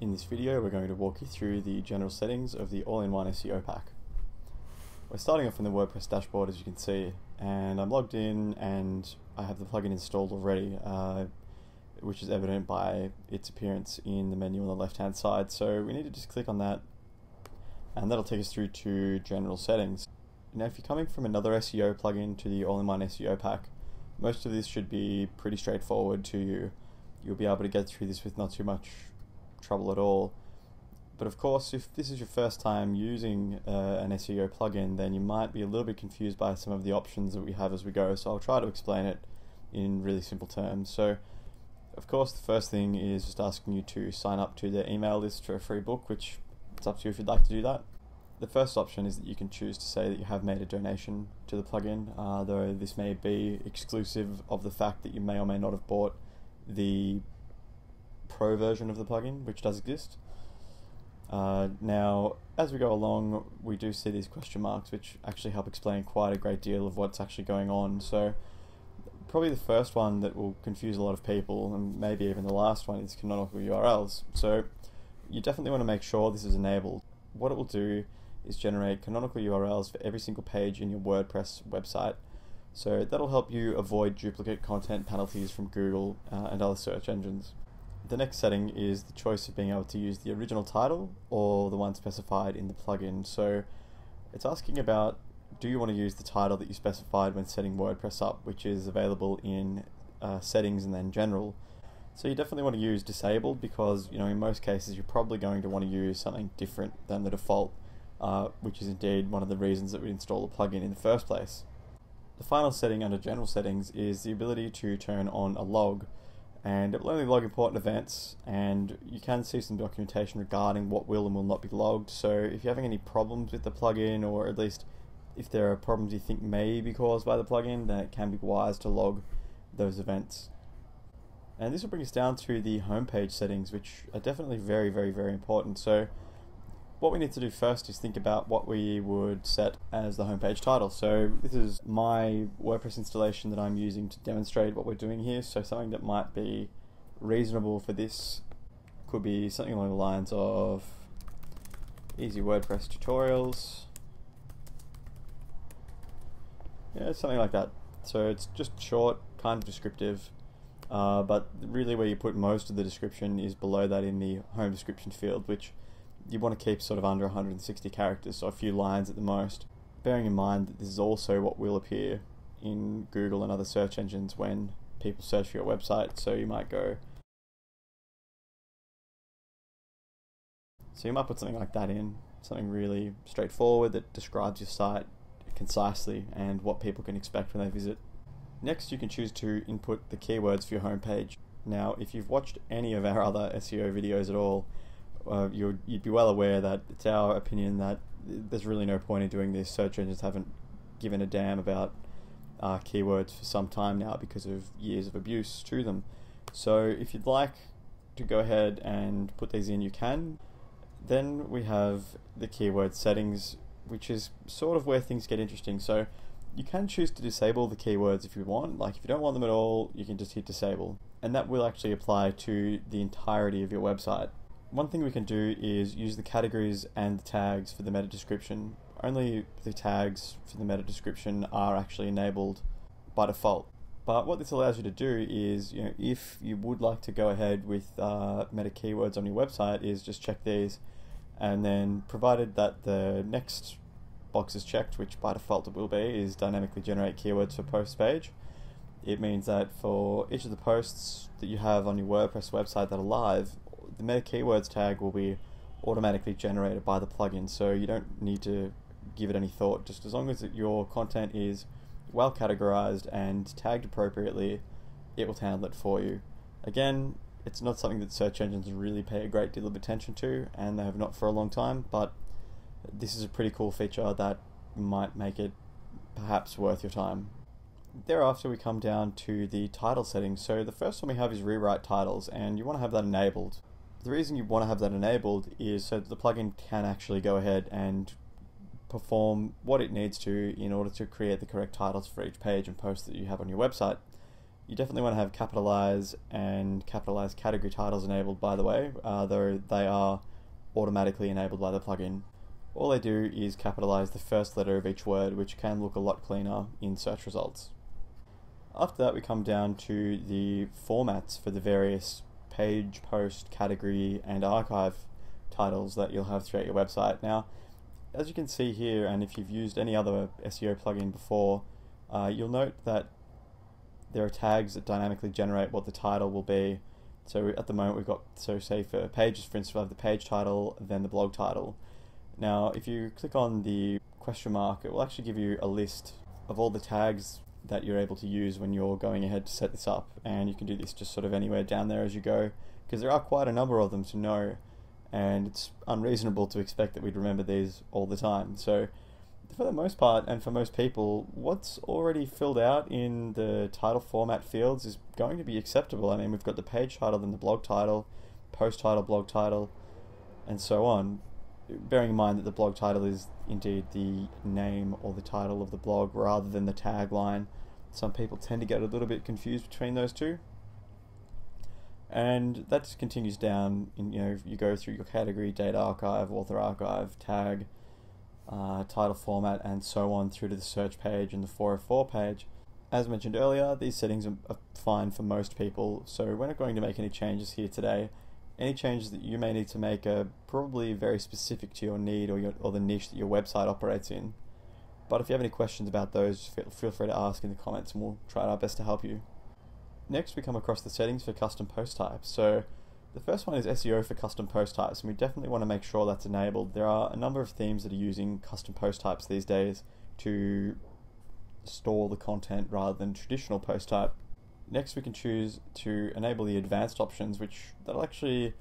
In this video we're going to walk you through the general settings of the all-in-one SEO pack. We're starting off in the WordPress dashboard as you can see and I'm logged in and I have the plugin installed already uh, which is evident by its appearance in the menu on the left hand side so we need to just click on that and that'll take us through to general settings. Now if you're coming from another SEO plugin to the all-in-one SEO pack most of this should be pretty straightforward to you. You'll be able to get through this with not too much trouble at all. But of course, if this is your first time using uh, an SEO plugin, then you might be a little bit confused by some of the options that we have as we go. So I'll try to explain it in really simple terms. So, of course, the first thing is just asking you to sign up to their email list for a free book, which it's up to you if you'd like to do that. The first option is that you can choose to say that you have made a donation to the plugin, uh, though this may be exclusive of the fact that you may or may not have bought the pro version of the plugin, which does exist. Uh, now, as we go along, we do see these question marks, which actually help explain quite a great deal of what's actually going on. So, probably the first one that will confuse a lot of people, and maybe even the last one, is canonical URLs. So, you definitely want to make sure this is enabled. What it will do is generate canonical URLs for every single page in your WordPress website. So that'll help you avoid duplicate content penalties from Google uh, and other search engines. The next setting is the choice of being able to use the original title or the one specified in the plugin. So it's asking about do you want to use the title that you specified when setting WordPress up, which is available in uh, settings and then general. So you definitely want to use disabled because you know in most cases you're probably going to want to use something different than the default, uh, which is indeed one of the reasons that we install the plugin in the first place. The final setting under general settings is the ability to turn on a log and it will only log important events and you can see some documentation regarding what will and will not be logged. So if you're having any problems with the plugin or at least if there are problems you think may be caused by the plugin then it can be wise to log those events. And this will bring us down to the homepage settings which are definitely very very very important. So what we need to do first is think about what we would set as the homepage title. So this is my WordPress installation that I'm using to demonstrate what we're doing here. So something that might be reasonable for this could be something along the lines of easy WordPress tutorials. Yeah, something like that. So it's just short, kind of descriptive, uh, but really where you put most of the description is below that in the home description field, which you want to keep sort of under 160 characters, so a few lines at the most. Bearing in mind that this is also what will appear in Google and other search engines when people search for your website, so you might go. So you might put something like that in, something really straightforward that describes your site concisely and what people can expect when they visit. Next, you can choose to input the keywords for your homepage. Now, if you've watched any of our other SEO videos at all, uh, you'd, you'd be well aware that it's our opinion that there's really no point in doing this. Search engines haven't given a damn about uh, keywords for some time now because of years of abuse to them. So if you'd like to go ahead and put these in, you can. Then we have the keyword settings, which is sort of where things get interesting. So you can choose to disable the keywords if you want. Like if you don't want them at all, you can just hit disable. And that will actually apply to the entirety of your website one thing we can do is use the categories and the tags for the meta description. Only the tags for the meta description are actually enabled by default. But what this allows you to do is, you know, if you would like to go ahead with uh, meta keywords on your website, is just check these, and then provided that the next box is checked, which by default it will be, is dynamically generate keywords for post page. It means that for each of the posts that you have on your WordPress website that are live, the meta keywords tag will be automatically generated by the plugin, so you don't need to give it any thought. Just as long as your content is well categorized and tagged appropriately, it will handle it for you. Again, it's not something that search engines really pay a great deal of attention to, and they have not for a long time, but this is a pretty cool feature that might make it perhaps worth your time. Thereafter, we come down to the title settings. So, the first one we have is rewrite titles, and you want to have that enabled. The reason you want to have that enabled is so that the plugin can actually go ahead and perform what it needs to in order to create the correct titles for each page and post that you have on your website. You definitely want to have capitalize and capitalize category titles enabled, by the way, uh, though they are automatically enabled by the plugin. All they do is capitalize the first letter of each word, which can look a lot cleaner in search results. After that, we come down to the formats for the various page, post, category, and archive titles that you'll have throughout your website. Now, as you can see here, and if you've used any other SEO plugin before, uh, you'll note that there are tags that dynamically generate what the title will be. So at the moment we've got, so say for pages, for instance, we have the page title, then the blog title. Now, if you click on the question mark, it will actually give you a list of all the tags that you're able to use when you're going ahead to set this up. And you can do this just sort of anywhere down there as you go, because there are quite a number of them to know, and it's unreasonable to expect that we'd remember these all the time. So, for the most part, and for most people, what's already filled out in the title format fields is going to be acceptable. I mean, we've got the page title, then the blog title, post title, blog title, and so on. Bearing in mind that the blog title is indeed the name or the title of the blog rather than the tagline. Some people tend to get a little bit confused between those two. And that continues down. In, you know, you go through your category, data archive, author archive, tag, uh, title format, and so on through to the search page and the 404 page. As mentioned earlier, these settings are fine for most people, so we're not going to make any changes here today. Any changes that you may need to make are probably very specific to your need or, your, or the niche that your website operates in. But if you have any questions about those, feel free to ask in the comments and we'll try our best to help you. Next, we come across the settings for custom post types. So, the first one is SEO for custom post types, and we definitely want to make sure that's enabled. There are a number of themes that are using custom post types these days to store the content rather than traditional post type. Next, we can choose to enable the advanced options, which that'll actually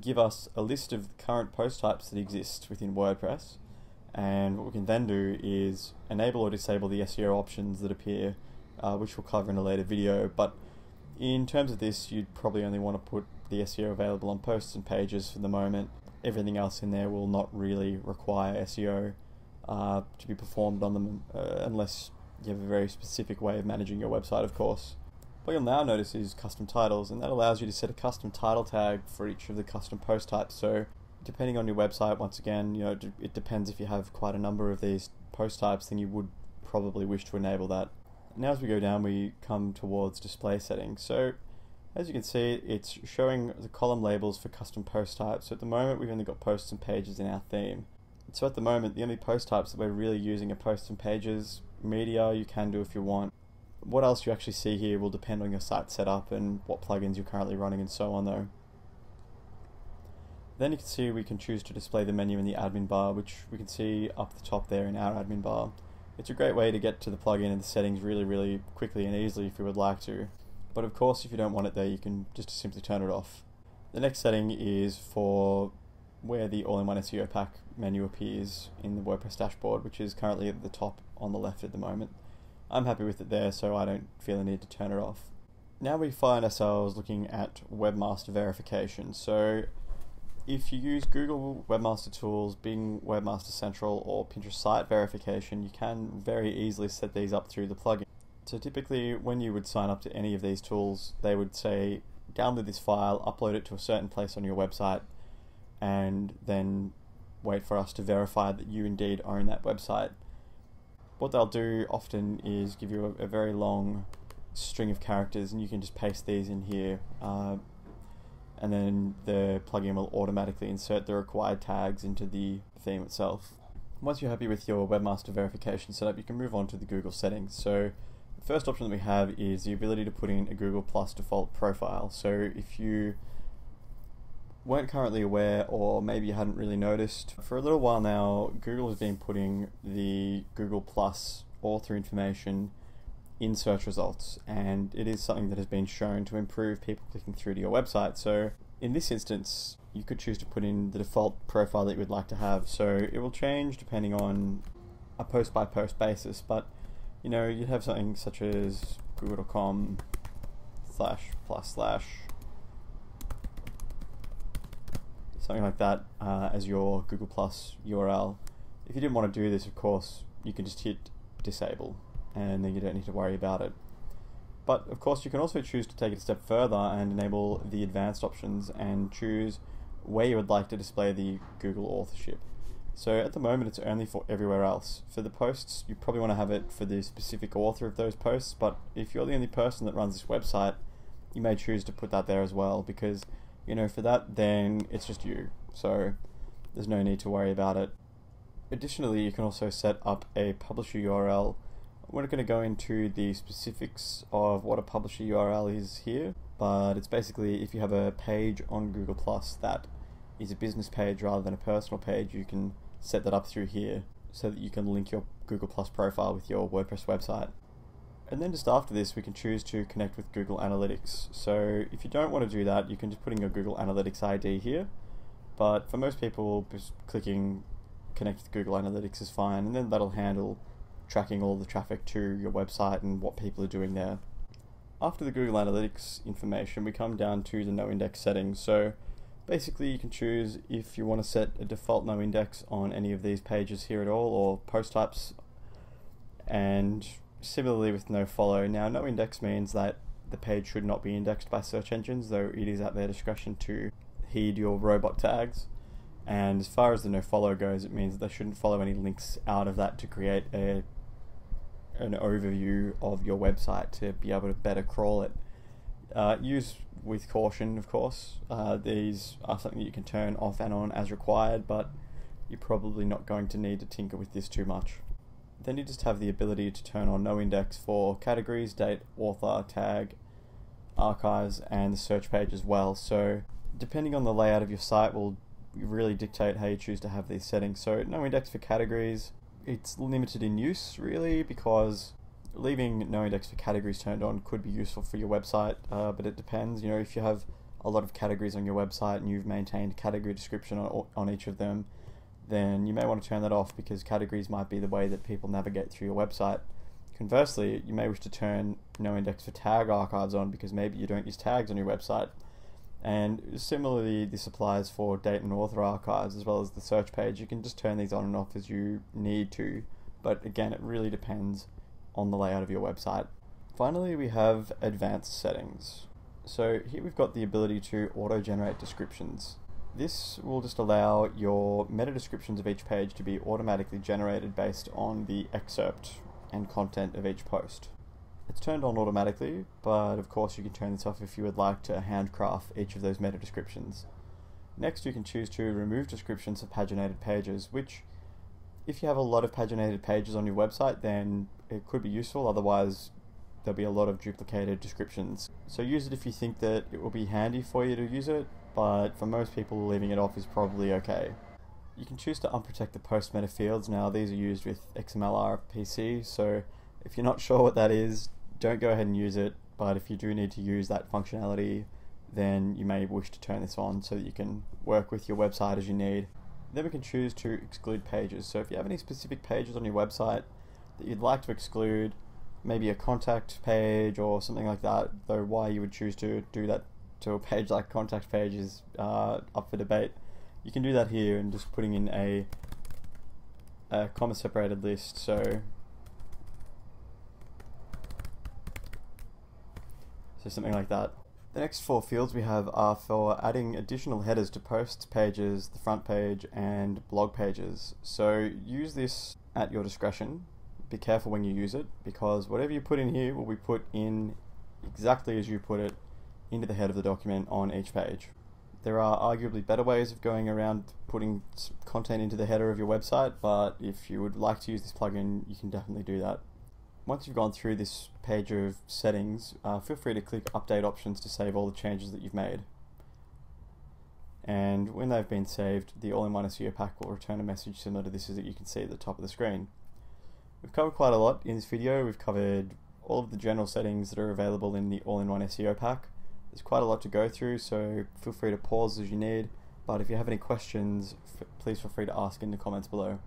give us a list of the current post types that exist within WordPress. And what we can then do is enable or disable the SEO options that appear, uh, which we'll cover in a later video. But in terms of this, you'd probably only want to put the SEO available on posts and pages for the moment. Everything else in there will not really require SEO uh, to be performed on them uh, unless you have a very specific way of managing your website, of course. What you'll now notice is custom titles, and that allows you to set a custom title tag for each of the custom post types. So, depending on your website, once again, you know, it depends if you have quite a number of these post types, then you would probably wish to enable that. Now, as we go down, we come towards display settings. So, as you can see, it's showing the column labels for custom post types. So, at the moment, we've only got posts and pages in our theme. So, at the moment, the only post types that we're really using are posts and pages. Media, you can do if you want what else you actually see here will depend on your site setup and what plugins you're currently running and so on though. Then you can see we can choose to display the menu in the admin bar, which we can see up the top there in our admin bar. It's a great way to get to the plugin and the settings really, really quickly and easily if you would like to. But of course, if you don't want it there, you can just simply turn it off. The next setting is for where the all-in-one SEO pack menu appears in the WordPress dashboard, which is currently at the top on the left at the moment. I'm happy with it there, so I don't feel the need to turn it off. Now we find ourselves looking at webmaster verification. So if you use Google Webmaster Tools, Bing Webmaster Central, or Pinterest Site Verification, you can very easily set these up through the plugin. So typically, when you would sign up to any of these tools, they would say, download this file, upload it to a certain place on your website, and then wait for us to verify that you indeed own that website what they'll do often is give you a, a, very long string of characters, and you can just paste these in here, uh, and then the plugin will automatically insert the required tags into the theme itself. Once you're happy with your webmaster verification setup, you can move on to the Google settings. So the first option that we have is the ability to put in a Google Plus default profile. So if you weren't currently aware, or maybe you hadn't really noticed, for a little while now, Google has been putting the Google Plus author information in search results, and it is something that has been shown to improve people clicking through to your website. So, in this instance, you could choose to put in the default profile that you would like to have. So, it will change depending on a post by post basis, but you know, you'd have something such as google.com slash plus slash something like that uh, as your Google Plus URL. If you didn't want to do this, of course, you can just hit disable and then you don't need to worry about it. But of course, you can also choose to take it a step further and enable the advanced options and choose where you would like to display the Google authorship. So at the moment, it's only for everywhere else. For the posts, you probably want to have it for the specific author of those posts, but if you're the only person that runs this website, you may choose to put that there as well because, you know, for that, then it's just you. So there's no need to worry about it. Additionally, you can also set up a publisher URL. We're not going to go into the specifics of what a publisher URL is here, but it's basically if you have a page on Google Plus that is a business page rather than a personal page, you can set that up through here so that you can link your Google Plus profile with your WordPress website. And then just after this, we can choose to connect with Google Analytics. So if you don't want to do that, you can just put in your Google Analytics ID here. But for most people, just clicking connect with Google Analytics is fine, and then that'll handle tracking all the traffic to your website and what people are doing there. After the Google Analytics information, we come down to the no index settings. So Basically, you can choose if you want to set a default no index on any of these pages here at all, or post types. And similarly with no follow. Now, no index means that the page should not be indexed by search engines, though it is at their discretion to heed your robot tags. And as far as the no follow goes, it means they shouldn't follow any links out of that to create a an overview of your website to be able to better crawl it. Uh, use with caution, of course. Uh, these are something that you can turn off and on as required, but you're probably not going to need to tinker with this too much. Then you just have the ability to turn on no index for categories, date, author, tag, archives, and the search page as well. So, depending on the layout of your site, will really dictate how you choose to have these settings. So, no index for categories, it's limited in use really because leaving no index for categories turned on could be useful for your website, uh, but it depends. You know, if you have a lot of categories on your website and you've maintained category description on, on each of them, then you may want to turn that off because categories might be the way that people navigate through your website. Conversely, you may wish to turn no index for tag archives on because maybe you don't use tags on your website. And similarly, this applies for date and author archives as well as the search page. You can just turn these on and off as you need to, but again, it really depends on the layout of your website. Finally, we have advanced settings. So here we've got the ability to auto-generate descriptions. This will just allow your meta descriptions of each page to be automatically generated based on the excerpt and content of each post. It's turned on automatically, but of course you can turn this off if you would like to handcraft each of those meta descriptions. Next, you can choose to remove descriptions of paginated pages, which if you have a lot of paginated pages on your website, then it could be useful. Otherwise, there'll be a lot of duplicated descriptions. So use it if you think that it will be handy for you to use it, but for most people, leaving it off is probably okay. You can choose to unprotect the post meta fields. Now, these are used with XML RPC, so if you're not sure what that is, don't go ahead and use it. But if you do need to use that functionality, then you may wish to turn this on so that you can work with your website as you need. Then we can choose to exclude pages. So if you have any specific pages on your website that you'd like to exclude, maybe a contact page or something like that, though why you would choose to do that to a page like contact page is uh, up for debate. You can do that here and just putting in a, a comma separated list. So so something like that. The next four fields we have are for adding additional headers to posts pages, the front page, and blog pages. So use this at your discretion. Be careful when you use it because whatever you put in here will be put in exactly as you put it into the head of the document on each page. There are arguably better ways of going around putting content into the header of your website, but if you would like to use this plugin, you can definitely do that. Once you've gone through this page of settings, uh, feel free to click Update Options to save all the changes that you've made. And when they've been saved, the All-in-One SEO pack will return a message similar to this that you can see at the top of the screen. We've covered quite a lot in this video. We've covered all of the general settings that are available in the All-in-One SEO pack. There's quite a lot to go through, so feel free to pause as you need. But if you have any questions, please feel free to ask in the comments below.